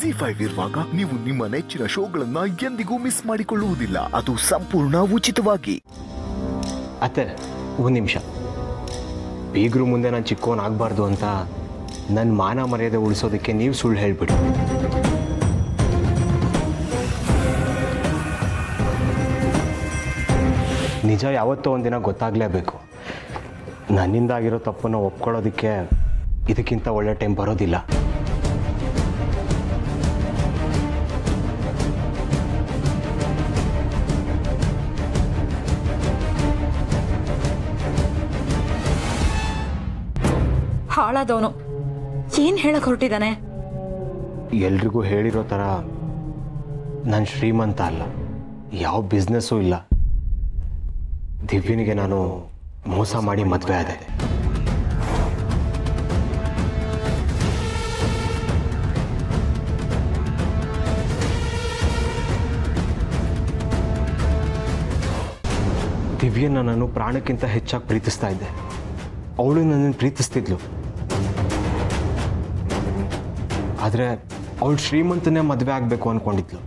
G five ಇರುವಾಗ ನೀವು ನಿಮ್ಮ ನೆಚ್ಚಿನ ಶೋಗಳನ್ನ ಎಂದಿಗೂ ಮಿಸ್ ಮಾಡಿಕೊಳ್ಳುವುದಿಲ್ಲ. ಅದು ಸಂಪೂರ್ಣ ಉಚಿತವಾಗಿ. ಅತ್ತೆ, ಒಂದು ನಿಮಿಷ. ಬೀಗರು ಮುಂದೆ ನಾನು ಚಿಕ್ಕವನಾಗಬಾರ್ದು ಅಂತ ನನ್ನ ಮಾನ ಮರ್ಯಾದೆ ಉಳಿಸೋದಕ್ಕೆ ನೀವು ಸುಳ್ಳು ಹೇಳ್ಬಿಡಿ. ನಿಜ ಯಾವತ್ತೋ ಒಂದಿನ ಗೊತ್ತಾಗಲೇಬೇಕು. ನನ್ನಿಂದಾಗಿರೋ ತಪ್ಪನ್ನು ಒಪ್ಕೊಳ್ಳೋದಕ್ಕೆ ಇದಕ್ಕಿಂತ ಒಳ್ಳೆ ಟೈಮ್ ಬರೋದಿಲ್ಲ. ಹಾಳಾದವನು. ಏನ್ ಹೇಳಕ್ ಹೊರಟಿದ್ದಾನೆ? ಎಲ್ರಿಗೂ ಹೇಳಿರೋ ಥರ ನಾನು ಶ್ರೀಮಂತ ಅಲ್ಲ. ಯಾವ ಬಿಸ್ನೆಸ್ಸೂ ಇಲ್ಲ. ದಿವ್ಯನಿಗೆ ನಾನು ಮೋಸ ಮಾಡಿ ಮದುವೆ ಆದೆ. ದಿವ್ಯನ ನಾನು ಪ್ರಾಣಕ್ಕಿಂತ ಹೆಚ್ಚಾಗಿ ಪ್ರೀತಿಸ್ತಾ ಇದ್ದೆ. ಅವಳು ನನ್ನನ್ನು ಪ್ರೀತಿಸ್ತಿದ್ಲು. ಆದರೆ ಅವಳು ಶ್ರೀಮಂತನೇ ಮದುವೆ ಆಗಬೇಕು ಅಂದ್ಕೊಂಡಿದ್ಲು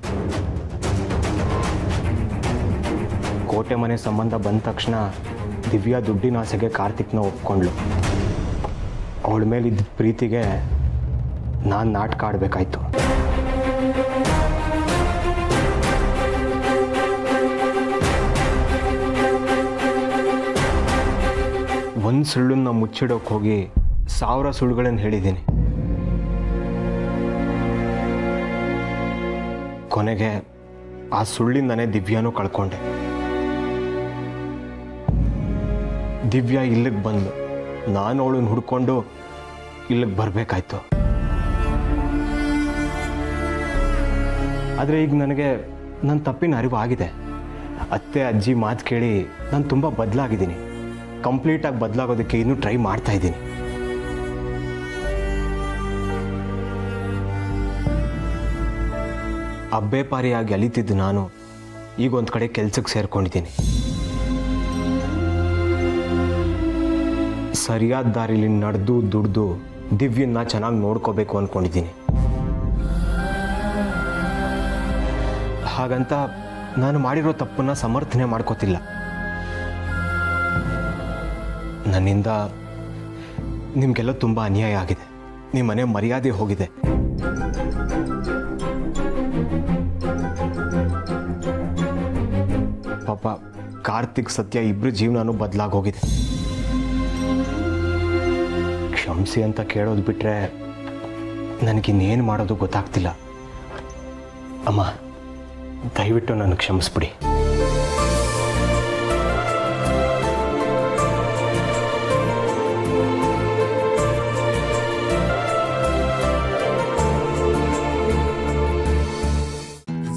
ಕೋಟೆ ಮನೆ ಸಂಬಂಧ ಬಂದ ತಕ್ಷಣ ದಿವ್ಯಾ ದುಡ್ಡಿನ ಆಸೆಗೆ ಕಾರ್ತಿಕ್ನ ಒಪ್ಕೊಂಡ್ಳು. ಅವಳ ಮೇಲಿದ್ದ ಪ್ರೀತಿಗೆ ನಾನು ನಾಟಕ ಆಡಬೇಕಾಯ್ತು. ಒಂದು ಸುಳ್ಳನ್ನ ಮುಚ್ಚಿಡೋಕೆ ಹೋಗಿ ಸಾವಿರ ಸುಳ್ಳುಗಳನ್ನು ಹೇಳಿದ್ದೀನಿ. ಕೊನೆಗೆ ಆ ಸುಳ್ಳಿಂದನೇ ದಿವ್ಯಾನೂ ಕಳ್ಕೊಂಡೆ. ದಿವ್ಯಾ ಇಲ್ಲಿಗೆ ಬಂದು ನಾನು ಅವಳನ್ನ ಹುಡ್ಕೊಂಡು ಇಲ್ಲಿಗೆ ಬರಬೇಕಾಯ್ತು. ಆದರೆ ಈಗ ನನಗೆ ನನ್ನ ತಪ್ಪಿನ ಅರಿವು ಆಗಿದೆ. ಅತ್ತೆ, ಅಜ್ಜಿ ಮಾತು ಕೇಳಿ ನಾನು ತುಂಬ ಬದಲಾಗಿದ್ದೀನಿ. ಕಂಪ್ಲೀಟಾಗಿ ಬದಲಾಗೋದಕ್ಕೆ ಇನ್ನೂ ಟ್ರೈ ಮಾಡ್ತಾ ಇದ್ದೀನಿ. ಅಬ್ಬೆಪಾರಿಯಾಗಿ ಅಲಿತಿದ್ದು ನಾನು. ಈಗ ಒಂದು ಕಡೆ ಕೆಲಸಕ್ಕೆ ಸೇರ್ಕೊಂಡಿದ್ದೀನಿ. ಸರಿಯಾದ ದಾರಿಲಿ ನಡೆದು, ದುಡ್ದು, ದಿವ್ಯನ್ನ ಚೆನ್ನಾಗಿ ನೋಡ್ಕೋಬೇಕು ಅಂದ್ಕೊಂಡಿದ್ದೀನಿ ಹಾಗಂತ ನಾನು ಮಾಡಿರೋ ತಪ್ಪನ್ನ ಸಮರ್ಥನೆ ಮಾಡ್ಕೋತಿಲ್ಲ. ನನ್ನಿಂದ ನಿಮಗೆಲ್ಲ ತುಂಬ ಅನ್ಯಾಯ ಆಗಿದೆ. ನಿಮ್ಮ ಮನೆ ಮರ್ಯಾದೆ ಹೋಗಿದೆ. ಪಾಪ ಕಾರ್ತಿಕ್ ಸತ್ಯ ಇಬ್ರು ಜೀವನನೂ ಬದಲಾಗಿ ಹೋಗಿದೆ ಕ್ಷಮಿಸಿ ಅಂತ ಕೇಳೋದು ಬಿಟ್ರೆ ನನಗಿನ್ನೇನು ಮಾಡೋದು ಗೊತ್ತಾಗ್ತಿಲ್ಲ. ಅಮ್ಮ, ದಯವಿಟ್ಟು ನಾನು ಕ್ಷಮಿಸ್ಬಿಡಿ.